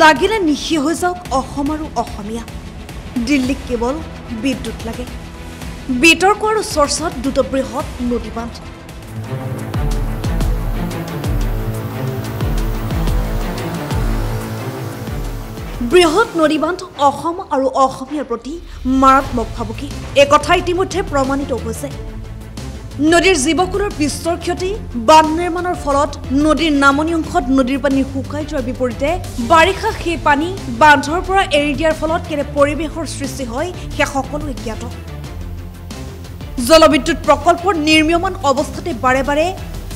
লাগিলে নিশি হৈ যাওক অসম আৰু অসমীয়া। দিল্লীক কেৱল বিদ্যুৎ লাগে। বিতৰ্ক আৰু চৰ্চাত দুটা বৃহৎ নদী বান্ধ। বৃহৎ নদী বান্ধ অসম আৰু অসমীয়াৰ প্ৰতি মাৰাত্মক ভাবুকি। এই কথা ইতিমধ্যে প্ৰমাণিত হৈছে। নদীৰ জীৱকুলৰ বিস্তৰ ক্ষতি বান্ধ নিৰ্মাণৰ ফলত নদীৰ নামনি অংশত নদীৰ পানী শুকাই যোৱাৰ বিপৰীতে বাৰিষা সেই পানী বান্ধৰ পৰা এৰি দিয়াৰ ফলত কেনে পৰিৱেশৰ সৃষ্টি হয় সেয়া সকলোৱে জ্ঞাত। জলবিদ্যুৎ প্ৰকল্পৰ নিৰ্মীয়মান অৱস্থাতে বাৰে বাৰে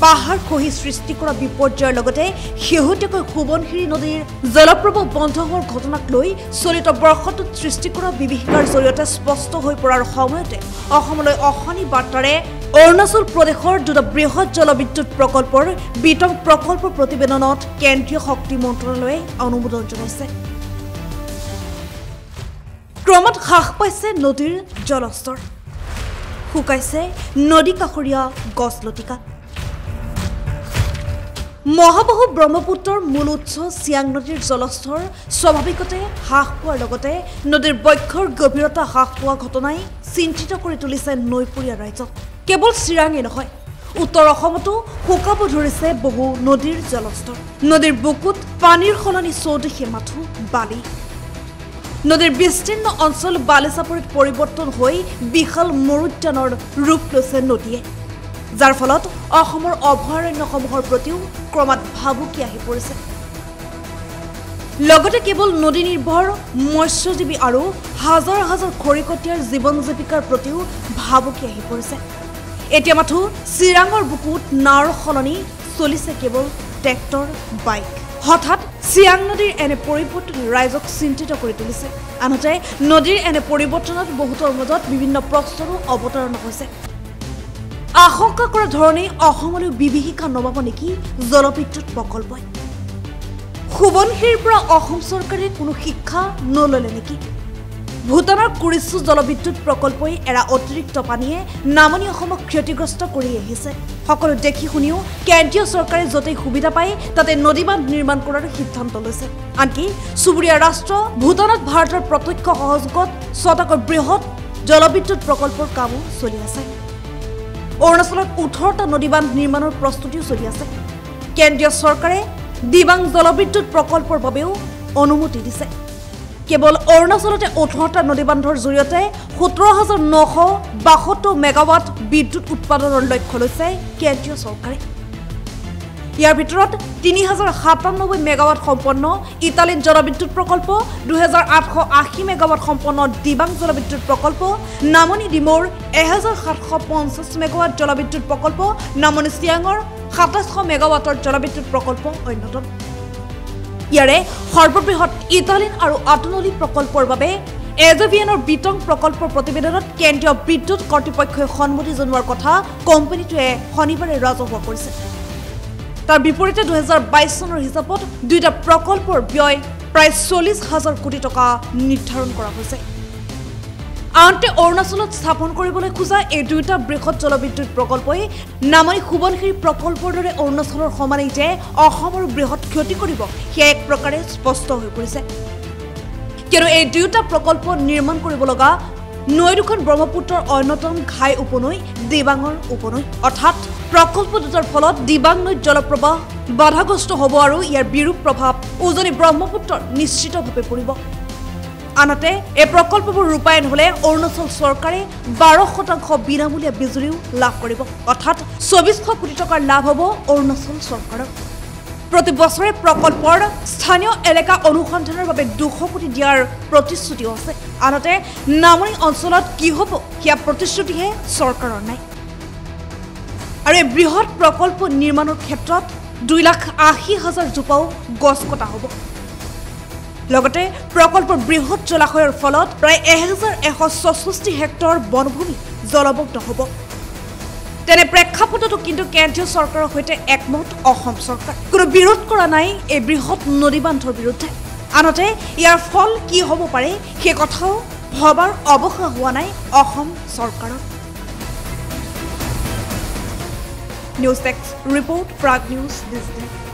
পাহাৰ খহি সৃষ্টি কৰা বিপৰ্যয়ৰ লগতে শেহতীয়াকৈ সোৱণশিৰি নদীৰ জলপ্ৰবাহ বন্ধ হোৱাৰ ঘটনাক লৈ চলিত বৰ্ষটোত সৃষ্টি কৰা বিভীষিকাৰ জৰিয়তে স্পষ্ট হৈ পৰাৰ সময়তে অসমলৈ অশনি বাৰ্তাৰে অৰুণাচল প্ৰদেশৰ দুটা বৃহৎ জলবিদ্যুৎ প্ৰকল্পৰ বিতং প্ৰকল্প প্ৰতিবেদনত কেন্দ্ৰীয় শক্তি মন্ত্ৰালয়ে অনুমোদন জনাইছে। ক্ৰমাৎ হ্ৰাস পাইছে নদীৰ জলস্তৰ। শুকাইছে নদী কাষৰীয়া গছ লতিকা মহাবাহু ব্ৰহ্মপুত্ৰৰ মূল উৎস চিয়াং নদীৰ জলস্তৰ স্বাভাৱিকতে হ্ৰাস পোৱাৰ লগতে নদীৰ বক্ষৰ গভীৰতা হ্ৰাস পোৱা ঘটনাই চিন্তিত কৰি তুলিছে নৈপৰীয়া ৰাইজক কেৱল চিৰাঙে নহয় উত্তৰ অসমতো শুকাব ধৰিছে বহু নদীৰ জলস্তৰ। নদীৰ বুকুত পানীৰ সলনি চৌদিশে মাথো বালি। নদীৰ বিস্তীৰ্ণ অঞ্চল বালিচাপৰিত পৰিৱৰ্তন হৈ বিশাল মৰুদ্যানৰ ৰূপ লৈছে নদীয়ে যাৰ ফলত অসমৰ অভয়াৰণ্যসমূহৰ প্ৰতিও ক্ৰমাৎ ভাবুকি আহি পৰিছে। লগতে কেৱল নদী নিৰ্ভৰ মৎস্যজীৱী আৰু হাজাৰ হাজাৰ খৰিকটীয়াৰ জীৱন জীৱিকাৰ প্ৰতিও ভাবুকি আহি পৰিছে। এতিয়া মাথো চিৰাঙৰ বুকুত নাৱৰ সলনি চলিছে কেৱল ট্ৰেক্টৰ বাইক। হঠাৎ চিয়াং নদীৰ এনে পৰিৱৰ্তনে ৰাইজক চিন্তিত কৰি তুলিছে। আনহাতে নদীৰ এনে পৰিৱৰ্তনত বহুতৰ মাজত বিভিন্ন প্ৰশ্নৰো অৱতাৰণা হৈছে। আশংকা কৰা ধৰণেই অসমলৈ বিভীষিকা নমাব নেকি জলবিদ্যুৎ প্ৰকল্পই? সোৱণশিৰিৰ পৰা অসম চৰকাৰে কোনো শিক্ষা নললে নেকি? ভূটানৰ কুৰিচু জলবিদ্যুৎ প্ৰকল্পই এৰা অতিৰিক্ত পানীয়ে নামনি অসমক ক্ষতিগ্ৰস্ত কৰি আহিছে। সকলো দেখি শুনিও কেন্দ্ৰীয় চৰকাৰে য'তেই সুবিধা পায় তাতে নদী বান্ধ নিৰ্মাণ কৰাৰ সিদ্ধান্ত লৈছে। আনকি চুবুৰীয়া ৰাষ্ট্ৰ ভূটানত ভাৰতৰ প্ৰত্যক্ষ সহযোগত ছটাকৈ বৃহৎ জলবিদ্যুৎ প্ৰকল্পৰ কামো চলি আছে। অৰুণাচলত ওঠৰটা নদী বান্ধ নিৰ্মাণৰ প্ৰস্তুতিও চলি আছে। কেন্দ্ৰীয় চৰকাৰে দিবাং জলবিদ্যুৎ প্ৰকল্পৰ বাবেও অনুমতি দিছে। কেৱল অৰুণাচলতে ওঠৰটা নদী বান্ধৰ জৰিয়তে সোতৰ হাজাৰ নশ বাসত্তৰ মেগাৱাট বিদ্যুৎ উৎপাদনৰ লক্ষ্য লৈছে কেন্দ্ৰীয় চৰকাৰে। ইয়াৰ ভিতৰত তিনি হাজাৰ সাতান্নব্বৈ মেগাৱাট সম্পন্ন ইটালীন জলবিদ্যুৎ প্ৰকল্প দুহেজাৰ আঠশ আশী মেগাৱাট সম্পন্ন দিবাং জলবিদ্যুৎ প্ৰকল্প নামনি ডিমৌৰ এহেজাৰ সাতশ পঞ্চাছ মেগাৱাট জলবিদ্যুৎ প্ৰকল্প নামনি চিয়াঙৰ সাতাইছশ মেগাৱাটৰ জলবিদ্যুৎ প্ৰকল্প অন্যতম। ইয়াৰে সৰ্ববৃহৎ ইটালীন আৰু আটনলি প্ৰকল্পৰ বাবে এজেভিয়ানৰ বিতং প্ৰকল্পৰ প্ৰতিবেদনত কেন্দ্ৰীয় বিদ্যুৎ কৰ্তৃপক্ষই সন্মতি জনোৱাৰ কথা কোম্পানীটোৱে শনিবাৰে ৰাজহুৱা কৰিছে। তাৰ বিপৰীতে দুহেজাৰ বাইছ চনৰ হিচাপত দুয়োটা প্ৰকল্পৰ ব্যয় প্ৰায় চল্লিছ হাজাৰ কোটি টকা নিৰ্ধাৰণ কৰা হৈছে। আনহাতে অৰুণাচলত স্থাপন কৰিবলৈ খোজা এই দুয়োটা বৃহৎ জলবিদ্যুৎ প্ৰকল্পই নামনি সোৱণশিৰি প্ৰকল্পৰ দৰে অৰুণাচলৰ সমানেই যে অসমৰ বৃহৎ ক্ষতি কৰিব সেয়া এক প্ৰকাৰে স্পষ্ট হৈ পৰিছে। কিয়নো এই দুয়োটা প্ৰকল্প নিৰ্মাণ কৰিব লগা নৈ দুখন ব্ৰহ্মপুত্ৰৰ অন্যতম ঘাই উপনৈ দিবাঙৰ উপনৈ। অৰ্থাৎ প্ৰকল্প দুটাৰ ফলত দিবাং নৈত জলপ্ৰবাহ বাধাগ্ৰস্ত হ'ব আৰু ইয়াৰ বিৰূপ প্ৰভাৱ উজনি ব্ৰহ্মপুত্ৰৰ নিশ্চিতভাৱে পৰিব। আনহাতে এই প্ৰকল্পবোৰ ৰূপায়ণ হ'লে অৰুণাচল চৰকাৰে বাৰ শতাংশ বিনামূলীয়া বিজুলীও লাভ কৰিব। অৰ্থাৎ চৌবিছশ কোটি টকাৰ লাভ হ'ব অৰুণাচল চৰকাৰৰ প্ৰতি বছৰে প্ৰকল্পৰ স্থানীয় এলেকা অনুসন্ধানৰ বাবে দুশ কোটি দিয়াৰ প্ৰতিশ্ৰুতিও আছে। আনহাতে নামনি অঞ্চলত কি হ'ব সেয়া প্ৰতিশ্ৰুতিহে চৰকাৰৰ নাই। আৰু এই বৃহৎ প্ৰকল্প নিৰ্মাণৰ ক্ষেত্ৰত দুই লাখ আশী হাজাৰ জোপাও গছ কটা হ'ব। লগতে প্ৰকল্পৰ বৃহৎ জলাশয়ৰ ফলত প্ৰায় এহেজাৰ এশ ছষষ্ঠি হেক্টৰ বনভূমি জলমগ্ন হ'ব। তেনে প্ৰেক্ষাপটতো কিন্তু কেন্দ্ৰীয় চৰকাৰৰ সৈতে একমত অসম চৰকাৰ। কোনো বিৰোধ কৰা নাই এই বৃহৎ নদী বান্ধৰ বিৰুদ্ধে। আনহাতে ইয়াৰ ফল কি হ'ব পাৰে সেই কথাও ভবাৰ অৱসৰ হোৱা নাই অসম চৰকাৰৰ। News desk report Prag news digital